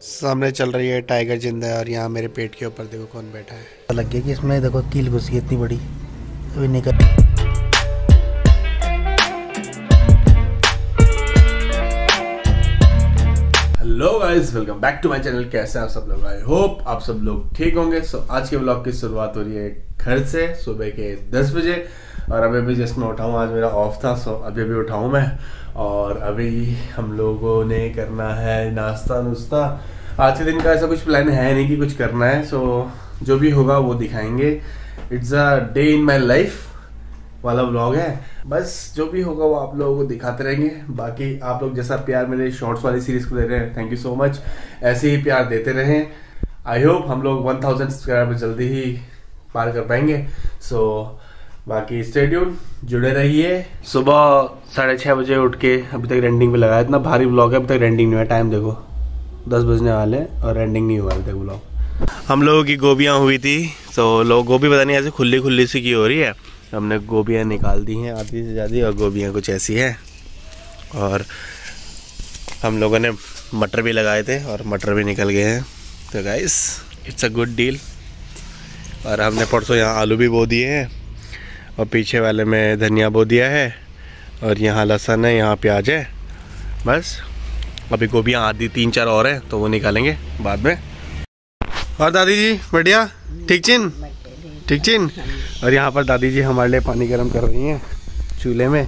सामने चल रही है टाइगर ज़िंदा है और यहाँ मेरे पेट के ऊपर देखो कौन बैठा है। लग गया कि इसमें देखो, कील घुसी इतनी बड़ी। अभी निकल guys welcome back to my channel कैसे हैं आप सब लोग? आई होप आप सब लोग ठीक होंगे। सो so, आज के ब्लॉग की शुरुआत हो रही है घर से सुबह के 10 बजे। और अभी अभी जस्ट मैं उठाऊँ आज मेरा ऑफ़ था सो so अभी अभी उठाऊँ मैं। और अभी हम लोगों ने करना है नाश्ता नुश्ता। आज के दिन का ऐसा कुछ प्लान है नहीं कि कुछ करना है। सो so, जो भी होगा वो दिखाएँगे। It's a day in my life वाला ब्लॉग है। बस जो भी होगा वो आप लोगों को दिखाते रहेंगे। बाकी आप लोग जैसा प्यार मेरे शॉर्ट्स वाली सीरीज़ को दे रहे हैं थैंक यू सो मच ऐसे ही प्यार देते रहें। आई होप हम लोग 1000 सब्सक्राइबर जल्दी ही पार कर पाएँगे। सो so, बाकी स्टेड्यून जुड़े रहिए। सुबह साढ़े छः बजे उठ के अभी तक रेंडिंग पे लगाया। इतना भारी ब्लॉग है अभी तक रेंडिंग नहीं हुआ। टाइम देखो दस बजने वाले और रेंडिंग नहीं हुआ अभी तक ब्लॉग हम लोगों की गोभियाँ हुई थी तो लोग गोभी पता नहीं ऐसे खुली खुली सी की हो रही है। हमने गोभियाँ निकाल दी हैं आधी से ज़्यादा, और गोभियाँ कुछ ऐसी हैं। और हम लोगों ने मटर भी लगाए थे, और मटर भी निकल गए हैं। तो guys it's a good deal और हमने परसों यहाँ आलू भी बो दिए हैं, और पीछे वाले में धनिया बो दिया है, और यहाँ लहसन है, यहाँ प्याज है। बस, अभी गोभियाँ आधी, तीन, चार और हैं तो वो निकालेंगे बाद में। और दादी जी, बढ़िया? ठीक चिन? ठीक चिन और यहाँ पर दादी जी हमारे लिए पानी गर्म कर रही हैं चूल्हे में।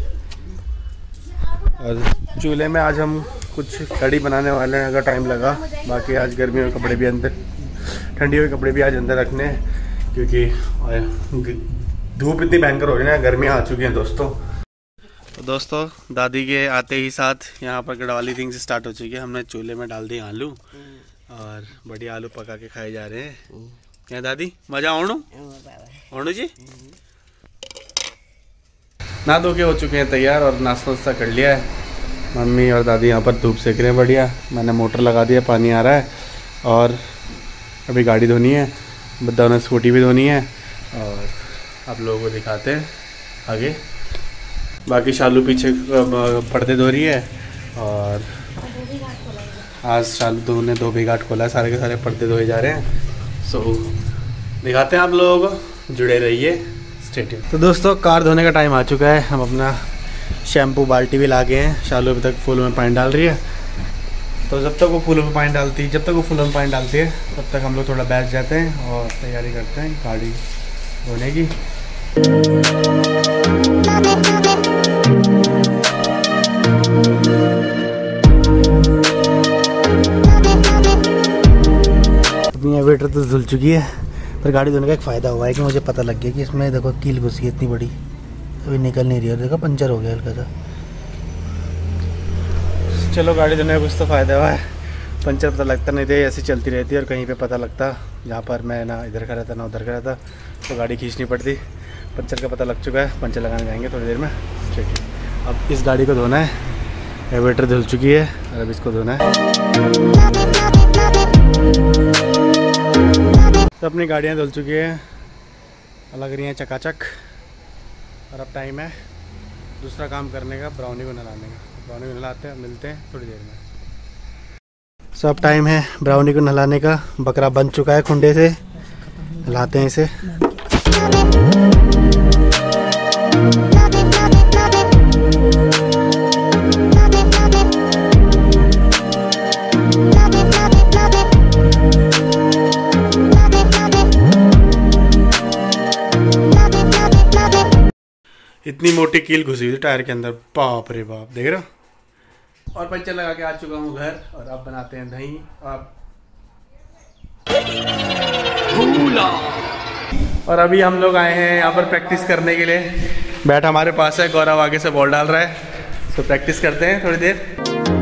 और चूल्हे में आज हम कुछ कड़ी बनाने वाले हैं, अगर टाइम लगा। बाकी आज गर्मी के कपड़े भी अंदर ठंडी हुए कपड़े भी आज अंदर रखने हैं, क्योंकि धूप इतनी भयंकर हो रही है ना, गर्मियाँ आ चुकी हैं दोस्तों। तो दोस्तों, दादी के आते ही साथ यहाँ पर गढ़वाली थिंग्स स्टार्ट हो चुकी है। हमने चूल्हे में डाल दिए आलू, और बढ़िया आलू पका के खाए जा रहे हैं। क्या दादी मज़ा ओणू ओणू जी? ना धो के हो चुके हैं तैयार और नाश्ता वास्ता कर लिया है। मम्मी और दादी यहाँ पर धूप सेक रहे हैं बढ़िया। मैंने मोटर लगा दिया पानी आ रहा है। और अभी गाड़ी धोनी है बद्दा ने स्कूटी भी धोनी है। और आप लोगों को दिखाते हैं आगे। बाकी शालू पीछे पर्दे धो रही है। और आज शालू दो ने दो भी घाट खोला है सारे के सारे पर्दे धोए जा रहे हैं। सो दिखाते हैं आप लोगों। को जुड़े रहिए। स्टेडियम तो दोस्तों, कार धोने का टाइम आ चुका है। हम अपना शैम्पू बाल्टी भी ला गए हैं। शालू अभी तक फूलों में पानी डाल रही है। तो जब तक वो फूलों में पानी डालती है जब तक वो फूलों में पानी डालती है, तब तक हम लोग थोड़ा बैठ जाते हैं और तैयारी करते हैं गाड़ी धोने की। अपनी वेटर तो धुल चुकी है। पर गाड़ी धोने का एक फ़ायदा हुआ है कि मुझे पता लग गया कि इसमें देखो कील घुस गई इतनी बड़ी। अभी निकल नहीं रही और देखो पंचर हो गया हल्का सा। चलो गाड़ी धोने का कुछ तो फ़ायदा हुआ है। पंचर पता लगता नहीं था, ऐसी चलती रहती और कहीं पे पता लगता, जहाँ पर मैं ना इधर का रहता ना उधर का रहता तो गाड़ी खींचनी पड़ती। पंचर का पता लग चुका है, पंचर लगाने जाएँगे थोड़ी देर में। ठीक है। अब इस गाड़ी को धोना है। एवेटर धुल चुकी है और अब इसको धोना है। तो अपनी गाड़ियाँ धुल चुकी हैं। लग रही हैं चकाचक। और अब टाइम है दूसरा काम करने का ब्राउनी को नहलाने का। ब्राउनी को नहलाते हैं, मिलते हैं थोड़ी देर में। सो अब टाइम है ब्राउनी को नहलाने का। बकरा बन चुका है खुंडे से। नहलाते हैं इसे। इतनी मोटी कील घुसी हुई थी टायर के अंदर। बाप रे बाप देख रहा और पंचर लगा के आ चुका हूँ घर और अब बनाते हैं दही। अब और अभी हम लोग आए हैं यहाँ पर प्रैक्टिस करने के लिए। बैठ हमारे पास है गौरव आगे से बॉल डाल रहा है। तो प्रैक्टिस करते हैं थोड़ी देर।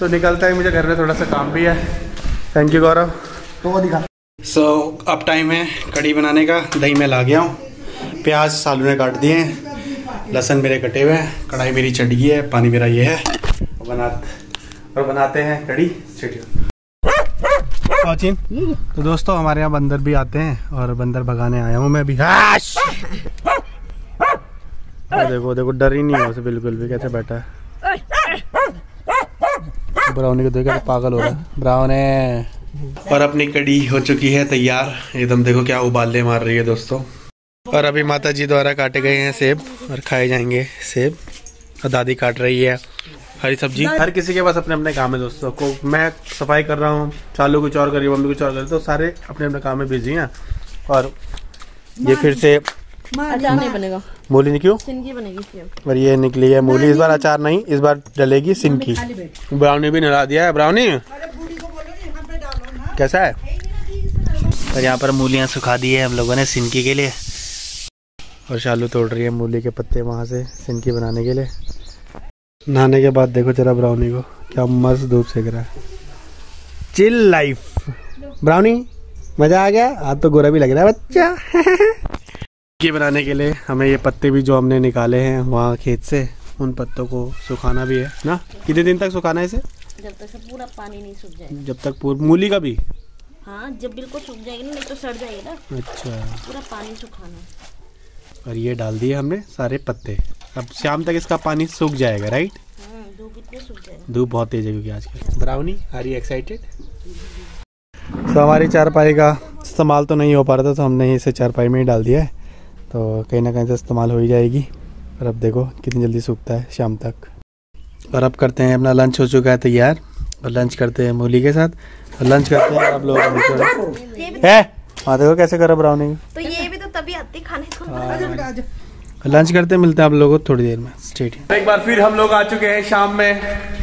तो निकलता है मुझे घर में थोड़ा सा काम भी है। थैंक यू गौरव तो वो दिखा सो so, अब टाइम है कड़ी बनाने का। दही में ला गया हूँ। प्याज सालू ने काट दिए। हैं लहसन मेरे कटे हुए हैं। कढ़ाई मेरी चढ़ गई है। पानी मेरा ये है। और बना और बनाते हैं कड़ी सचिन तो दोस्तों हमारे यहाँ बंदर भी आते हैं। और बंदर भगाने आया हूँ मैं अभी। हाश! देखो देखो डर ही नहीं है उसे बिल्कुल भी। कैसे बैठा है? ब्राउनी को देखो पागल हो रहा है। ब्राउने। और अपनी कड़ी हो चुकी है तैयार। एकदम देखो क्या उबाले मार रही है दोस्तों। और अभी माता जी द्वारा काटे गए हैं सेब और खाए जाएँगे सेब। और दादी काट रही है हरी सब्ज़ी। हर किसी के पास अपने अपने काम है दोस्तों। को मैं सफ़ाई कर रहा हूँ चालू कुछ और कर रही है मम्मी कुछ और कर रही तो सारे अपने अपने काम में बिज़ी हैं। और ये फिर से बनेगा। मूली निकली सिंगी बनेगी और ये निकली है मूली। इस बार अचार नहीं इस बार डलेगी सिनकी ब्राउनी भी नला दिया है ब्राउनी। कैसा है? और यहाँ पर मूलियाँ सुखा दी है हम लोगों ने सिनकी के लिए। और शालू तोड़ रही है मूली के पत्ते वहाँ से सिनकी बनाने के लिए। नहाने के बाद देखो जरा ब्राउनी को क्या मस्त धूप सेक रहा है। Chill life. ब्राउनी मज़ा आ गया? आज तो गोरा भी लग रहा है बच्चा। ये बनाने के लिए हमें ये पत्ते भी जो हमने निकाले हैं वहाँ खेत से उन पत्तों को सुखाना भी है ना? कितने दिन तक सुखाना है इसे? जब तक पूरा पानी नहीं सूख जाएगा जब तक पूरी मूली का भी? हाँ जब बिल्कुल सूख जाएगी ना नहीं तो सड़ जाएगी ना। अच्छा। पूरा पानी सुखाना और ये डाल दिए हमने सारे पत्ते। अब शाम तक इसका पानी सूख जाएगा राइट हाँ धूप बहुत तेज है क्योंकि आजकल। ब्राउनी आर यू एक्साइटेड तो हमारी चारपाई का इस्तेमाल तो नहीं हो पा रहा था तो हमने इसे चारपाई में ही डाल दिया है। तो कहीं ना कहीं से इस्तेमाल हो ही जाएगी। और अब देखो कितनी जल्दी सूखता है शाम तक। और अब करते हैं अपना लंच हो चुका है तैयार। और लंच करते हैं मूली के साथ। और लंच करते हैं आप लोग है? हाँ देखो कैसे करो ब्राउनी तो ये भी तो तभी आती खाने को। लंच करते हैं मिलते हैं आप लोगों को थोड़ी देर में। स्टेट एक बार फिर हम लोग आ चुके हैं शाम में।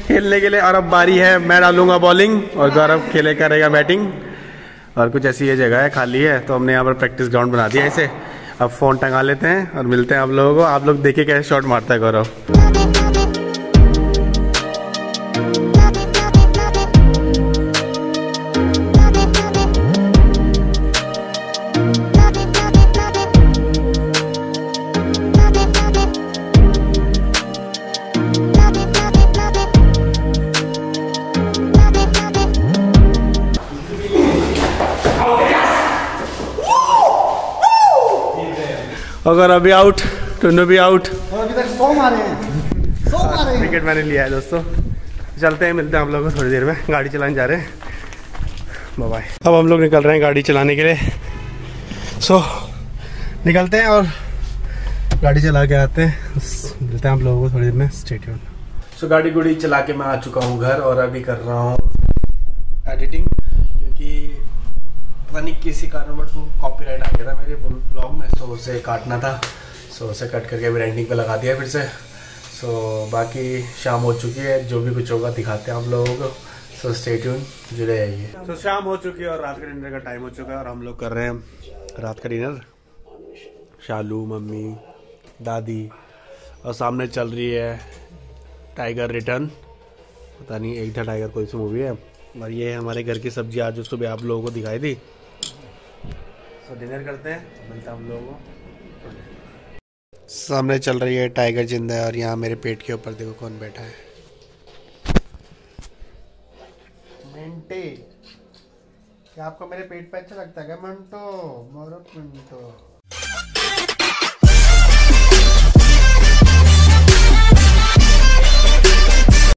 खेलने के लिए और अब बारी है मैं डालूँगा बॉलिंग और गौरव खेले करेगा बैटिंग और कुछ ऐसी ये जगह है खाली है तो हमने यहाँ पर प्रैक्टिस ग्राउंड बना दिया इसे। अब फ़ोन टंगा लेते हैं और मिलते हैं आप लोगों को। आप लोग देखिए कैसे शॉट मारता है गौरव। अगर अभी आउट टुन्नू भी आउट अभी तक सौ मारे हैं। सौ मारे हैं। विकेट मैंने लिया है दोस्तों। चलते हैं मिलते हैं आप लोगों को थोड़ी देर में। गाड़ी चलाने जा रहे हैं। बाय अब हम लोग निकल रहे हैं गाड़ी चलाने के लिए। सो निकलते हैं और गाड़ी चला के आते हैं। मिलते हैं आप लोगों को थोड़ी देर में। स्टेडियम सो गाड़ी गुड़ी चला के मैं आ चुका हूँ घर और अभी कर रहा हूँ एडिटिंग पता नहीं किसी कारणवश वो कॉपीराइट आ गया था मेरे ब्लॉग में सो उसे काटना था। सो उसे कट करके अभी रेंटिंग पे लगा दिया फिर से। सो बाकी शाम हो चुकी है, जो भी कुछ होगा दिखाते हैं आप लोगों को। सो स्टे ट्यून जुड़े आइए तो शाम हो चुकी है और रात का डिनर का टाइम हो चुका है और हम लोग कर रहे हैं रात का डिनर शालू, मम्मी, दादी और सामने चल रही है टाइगर रिटर्न पता नहीं, एक था टाइगर कोई सी मूवी है। और ये हमारे घर की सब्ज़ी, आज सुबह आप लोगों को दिखाई थी तो डिनर करते हैं मिलता हम लोगों को। सामने चल रही है टाइगर ज़िंदा है और यहाँ मेरे पेट के ऊपर देखो कौन बैठा है। मिंटे क्या आपको मेरे पेट पे अच्छा लगता है? क्या मंटो? मोरो मिंटो।